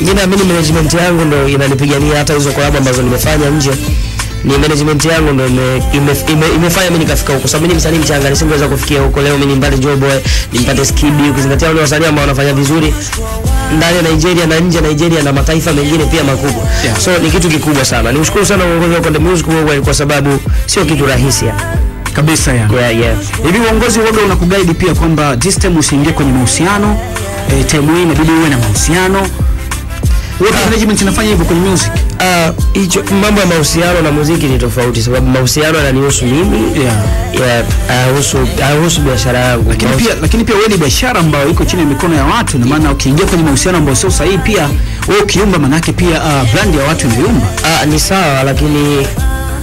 Mimi naamini management yangu ndo inanipigania hata hizo collab ambazo nimefanya nje ni management yangu ndo ime, ime, ime, imefanya mimi nikafika huko. Sababu mimi msanii mchanga, nisingeweza kufikia huko. Leo mimi nimpate Joe Boy, nimpate hiyo ukizingatia wale wasanii ambao wanafanya vizuri ndani ya Nigeria na nje ya Nigeria na mataifa mengine pia makubwa. Yeah. So ni kitu kikubwa sana. Nimshukuru sana uongozi wa Konde Music kwa sababu sio kitu rahisi. ya. kabisa yani Yeah, yeah. hivi uongozi waga unakuguide pia kwamba this time usiingie kwenye mahusiano eh, time hii inabidi uwe na mahusiano wote management inafanya hivyo kwenye music Ah, hicho mambo ya mahusiano na muziki ni tofauti, sababu mahusiano yananihusu mimi yeah. yeah, yahusu uh, uh, biashara yangu. lakini pia lakini pia wewe ni biashara ambayo iko chini ya mikono ya watu na maana ukiingia kwenye mahusiano ambayo sio sahihi pia wewe ukiumba manake pia uh, brand ya watu inayumba Ah, ni sawa lakini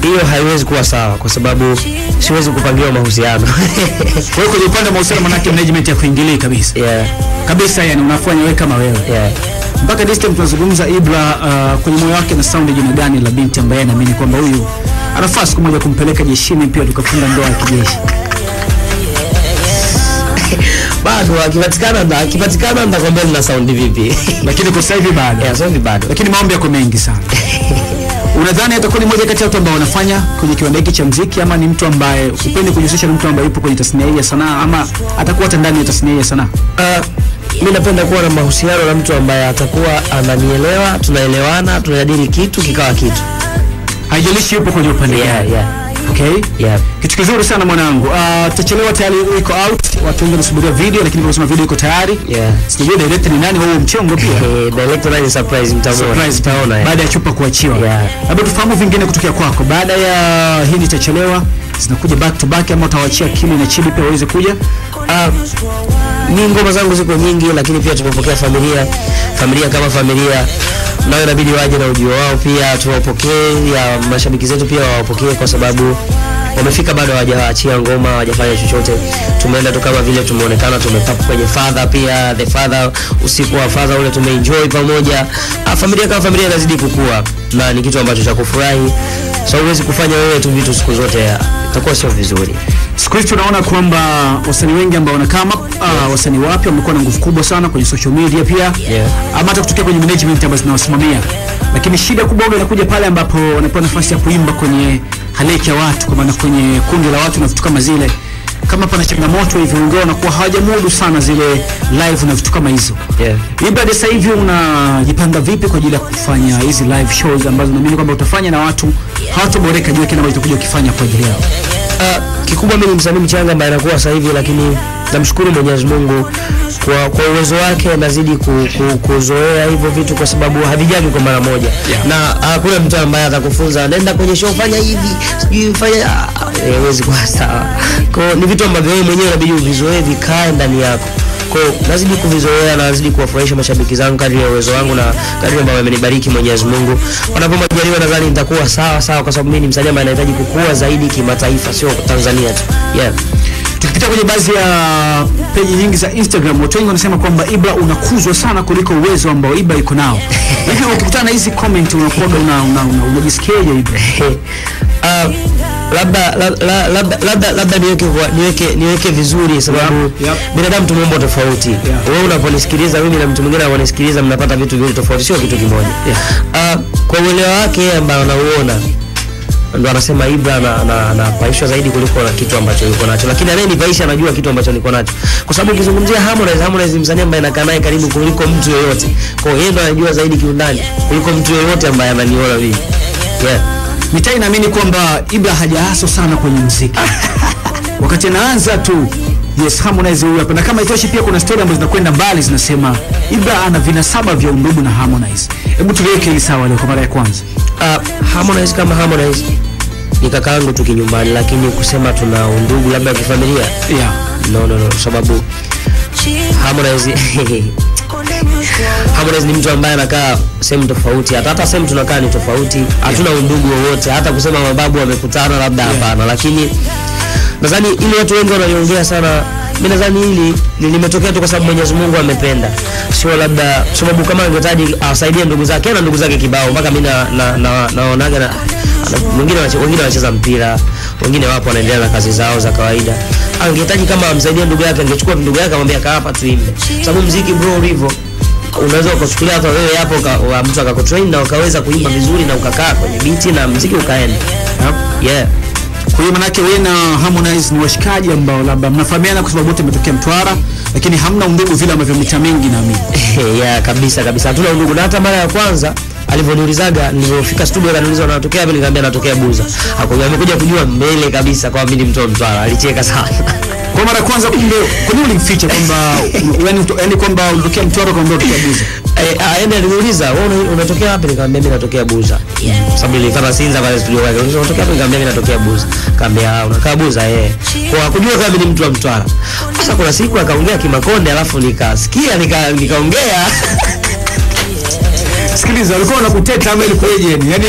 hiyo haiwezi kuwa sawa kwa sababu siwezi kupangiwa mahusiano. kwa hiyo kwenye upande wa mahusiano manake management ya kuingilia kabisa yeah, kabisa yani unafanya wewe kama wewe yeah. Mpaka this time tunazungumza Ibra uh, kwenye moyo wake na sound jina gani la binti ambaye anaamini kwamba huyu anafaa siku moja kumpeleka jeshini pia tukafunga ndoa ya kijeshi Bado akipatikana ndo akipatikana nitakwambia nina sound vipi. lakini kwa sasa hivi bado yeah, sound bado. lakini maombi yako mengi sana unadhani atakuwa ni moja kati ya watu ambao wanafanya kwenye kiwanda hiki cha mziki ama ni mtu ambaye upendi kujihusisha na mtu ambaye yupo kwenye tasnia hii ya sanaa ama atakuwa hata ndani ya tasnia hii ya sanaa Uh, mi napenda kuwa na mahusiano na mtu ambaye atakuwa ananielewa, tunaelewana, tunajadili kitu kikawa kitu. haijalishi yupo kwenye upande Yeah, gani yeah, okay yeah. kitu kizuri sana mwanangu uh, tutachelewa tayari iko out watu wengi wanasubiria video lakini tunasema video iko tayari Yeah. sijui director ni nani wao mchongo pia Eh, director naye ni surprise mtaona. surprise Mtaona. yeah. baada ya chupa kuachiwa Yeah. labda tufahamu vingine kutokea kwako baada ya hii nitachelewa zinakuja back to back ama utawachia kili na chili pia waweze kuja Ah, mi ngoma zangu ziko nyingi, lakini pia tumepokea familia familia kama familia nao inabidi waje na ujio wao pia tuwapokee, ya mashabiki zetu pia wawapokee kwa sababu wamefika bado hawajaachia ngoma, hawajafanya chochote. Tumeenda tu kama vile tumeonekana, tumetap kwenye Father pia the Father, usiku wa Father ule tumeenjoy pamoja. Ah, familia kama familia inazidi kukua na ni kitu ambacho cha kufurahi. So huwezi kufanya wewe tu vitu siku zote, itakuwa sio vizuri. siku hizi tunaona kwamba wasanii wengi ambao wanakama uh, wasanii wapya wamekuwa na nguvu kubwa sana kwenye social media pia Yeah. ama hata kutokea kwenye management ambazo zinawasimamia lakini shida kubwa huwa inakuja pale ambapo wanapewa nafasi ya kuimba kwenye halaiki ya watu kwa maana kwenye kundi la watu na vitu kama zile kama pana changamoto hivyo wengine wanakuwa hawajamudu sana zile live na vitu kama hizo Yeah. Ibra, sasa hivi unajipanga vipi kwa ajili ya kufanya hizi live shows ambazo naamini kwamba utafanya na watu hawatoboreka juu ya kile ambacho utakuja kufanya kwa ajili yao? Uh, kikubwa mimi ni msanii mchanga ambaye anakuwa sasa hivi, lakini namshukuru Mwenyezi Mungu kwa, kwa uwezo wake anazidi ku, ku, kuzoea hivyo vitu kwa sababu havijaji kwa mara moja Yeah. na hakuna mtu ambaye atakufunza nenda kwenye show fanya hivi sijui fanya haiwezi kuwa sawa. Kwa hiyo ni vitu ambavyo wewe mwenyewe inabidi uvizoee vikae ndani yako. Kwa hiyo nazidi kuvizoea na nazidi kuwafurahisha mashabiki zangu kadri ya uwezo wangu na kadri ambavyo amenibariki Mwenyezi Mungu. Wanapomjaliwa nadhani nitakuwa sawa sawa, kwa sababu mimi ni msanii ambaye anahitaji kukua zaidi kimataifa, sio Tanzania tu. Yeah. Tukipita kwenye baadhi ya peji nyingi za Instagram, watu wengi wanasema kwamba Ibra unakuzwa sana kuliko uwezo ambao Ibra iko nao. Hivi ukikutana na hizi comment unakuwa una una, una, unajisikiaje Ibra? Uh, labda la- la- labda labda labda niweke niweke niweke vizuri sababu Yep, yep. binadamu tumeumbwa tofauti. Wewe unaponisikiliza mimi na mtu mwingine anaponisikiliza mnapata vitu viwili tofauti, sio kitu kimoja. Uh, kwa uelewa wake ambao anauona ndo anasema Ibra ana- na, anapaishwa zaidi kuliko na kitu ambacho yuko nacho, lakini anayenipaisha anajua kitu ambacho niko nacho, kwa sababu ukizungumzia Harmonize, Harmonize msanii ambaye nakaa naye karibu kuliko mtu yoyote. Kwa hiyo yeye ndo anajua zaidi kiundani kuliko mtu yoyote ambaye ananiona mimi. Yeah. Mitaa inaamini kwamba Ibra hajahaso sana kwenye mziki Wakati anaanza tu Yes, Harmonize huyu hapa. Na kama itoshi pia kuna story ambazo zinakwenda mbali zinasema Ibra ana vinasaba vya undugu na Harmonize. Hebu tuweke hili sawa leo kwa mara ya kwanza. Uh, Harmonize kama Harmonize ni kakaangu tu kinyumbani, lakini kusema tuna undugu labda kifamilia, Yeah. no, no, no, sababu Harmonize Harmonize ni mtu ambaye anakaa sehemu tofauti, hata hata sehemu tunakaa ni tofauti, hatuna yeah. undugu wowote, hata kusema mababu wamekutana labda hapana, yeah. lakini nadhani ili watu wengi wanaliongea sana mi nadhani hili limetokea tu kwa sababu Mwenyezi Mungu amependa, sio labda sababu kama angetaji awasaidie ndugu zake na ndugu zake kibao, mpaka mi na- na- na- na, na, ana- wengine wanache- wengine wanacheza mpira, wengine wapo wanaendelea na kazi zao za kawaida. Angehitaji kama amsaidie ndugu yake, angechukua ndugu yake amwambia kaa hapa tuimbe, sababu mziki bro ulivyo unaweza ukachukulia hata wewe hapo mtu akakutrain na ukaweza kuimba vizuri na ukakaa kwenye biti na mziki ukaenda. Yeah. Kwa hiyo manake wewe na Harmonize ni washikaji ambao labda mnafahamiana kwa sababu wote mmetokea Mtwara, lakini hamna undugu vile ambavyo mita mingi na mimi. yeah, kabisa kabisa. Hatuna undugu. Na hata mara ya kwanza alivyoniulizaga nilipofika studio akaniuliza unatokea wapi nikamwambia natokea Buza. Hakuja- amekuja kujua mbele kabisa kwa mimi ni mtoto Mtwara. Alicheka sana Kwa mara kwanza kumbe, kwa nini ulimficha kwamba yani yani kwamba ulitokea Mtwara kwa unatokea Buza? Eh, aende yani aliniuliza wewe una- unatokea wapi? Nikamwambia mimi natokea Buza. Sababu nilifanya Sinza pale studio yake. Unatokea wapi? Nikamwambia mimi natokea Buza. Kaambia unakaa Buza eh. Kwa kujua kama mimi ni mtu wa Mtwara. Sasa kuna siku akaongea Kimakonde alafu nikasikia nika- nikaongea. Sikiliza, alikuwa anakuteta ama ilikuwaje? Yani yani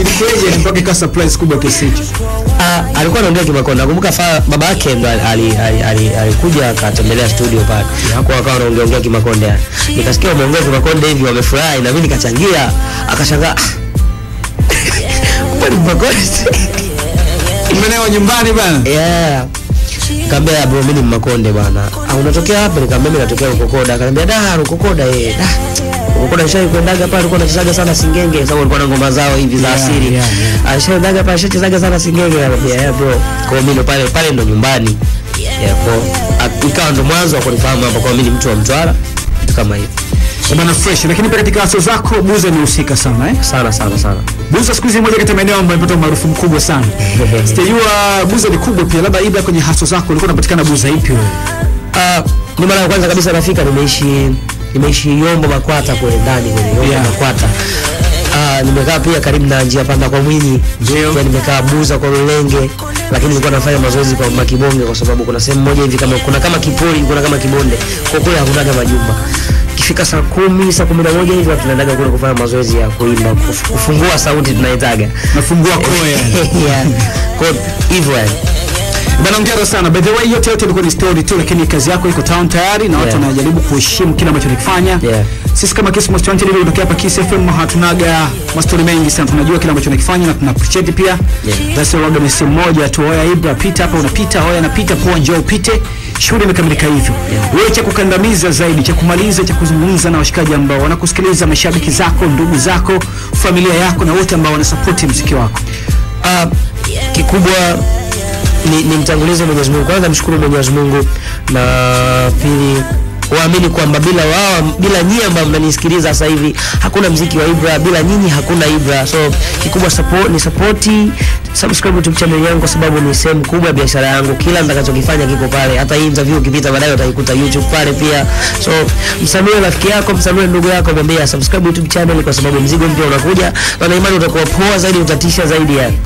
ilikuwaje? Mpaka ikawa surprise kubwa kiasi hicho? Ah, alikuwa anaongea Kimakonde. Nakumbuka fa baba yake ndo ali- ali- ali- ali- alikuja akatembelea studio pale. Kwa akawa anaongea ongea Kimakonde. yani. Nikasikia wameongea Kimakonde hivi wamefurahi na mimi nikachangia. Akashangaa. Kwani Kumbe Mmeneo nyumbani bana. Yeah. Nikamwambia bro mimi ni Mmakonde bwana. Ah unatokea wapi? Nikamwambia mimi natokea Rukokoda. Akaniambia da Rukokoda yeye. Da. Rukokoda nishai kwendaga pale alikuwa anachezaga sana singenge sababu alikuwa na ngoma zao hivi za Yeah, asili. yeah, Alishaendaga pale alishachezaga sana singenge akaniambia yeah bro. Kwa hiyo mimi ndo pale pale ndo nyumbani. Yeah kwa a- ikawa ndo mwanzo wa kunifahamu hapa kwa mimi ni mtu wa Mtwara. Kama hivyo. Bwana fresh, lakini pia katika aso zako Buza imehusika sana eh? Sana sana sana. Buza siku hizi moja kati ya maeneo ambayo imepata umaarufu mkubwa sana. Sijajua Buza ni kubwa pia, labda Ibra kwenye haso zako ulikuwa unapatikana Buza ipi wewe? Ah, uh, ni mara ya kwanza kabisa nafika nimeishi nimeishi Yombo Makwata kule ndani kule Yombo Yeah. Makwata. Ah, nimekaa pia karibu na njia panda kwa Mwinyi. Ndio. Nimekaa Buza kwa Lulenge, lakini nilikuwa nafanya mazoezi kwa Makibonge kwa sababu kuna sehemu moja hivi kama kuna kama kipori, kuna kama kibonde. Kwa kule hakunaga majumba. Kifika saa kumi, saa kumi na moja hivi tunaendaga kule kufanya mazoezi ya kuimba, kufungua sauti tunaitaga. Nafungua koya. yeah. Kwa hivyo yani. Bana hongera sana. By the way, yote yote ilikuwa ni story tu, lakini kazi yako iko town tayari na watu wanajaribu Yeah. kuheshimu kile ambacho unakifanya. Yeah. Sisi kama Kiss Most Wanted hivi tunatokea hapa Kiss FM hatunaga mastori mengi sana. Tunajua kile ambacho unakifanya na tuna appreciate pia. Yeah. Basi waga ni simu moja tu, oya Ibra pita hapa unapita, oya napita poa njoo upite. Shughuli imekamilika hivyo. Yeah. Wewe cha kukandamiza zaidi, cha kumaliza, cha kuzungumza na washikaji ambao wanakusikiliza, mashabiki zako, ndugu zako, familia yako na wote ambao wanasupport muziki wako. Uh, kikubwa ni, ni mtangulize Mwenyezi Mungu. Kwanza mshukuru Mwenyezi Mungu na pili waamini kwamba bila wao bila nyinyi ambao mnanisikiliza sasa hivi hakuna mziki wa Ibra, bila nyinyi hakuna Ibra. So kikubwa support, ni support subscribe YouTube channel yangu kwa sababu ni sehemu kubwa ya biashara yangu. Kila nitakachokifanya kiko pale. Hata hii interview ukipita baadaye utaikuta YouTube pale pia. So msamie rafiki yako, msamie ndugu yako, mwambie subscribe YouTube channel kwa sababu mzigo mpya unakuja na imani utakuwa poa zaidi, utatisha zaidi yani.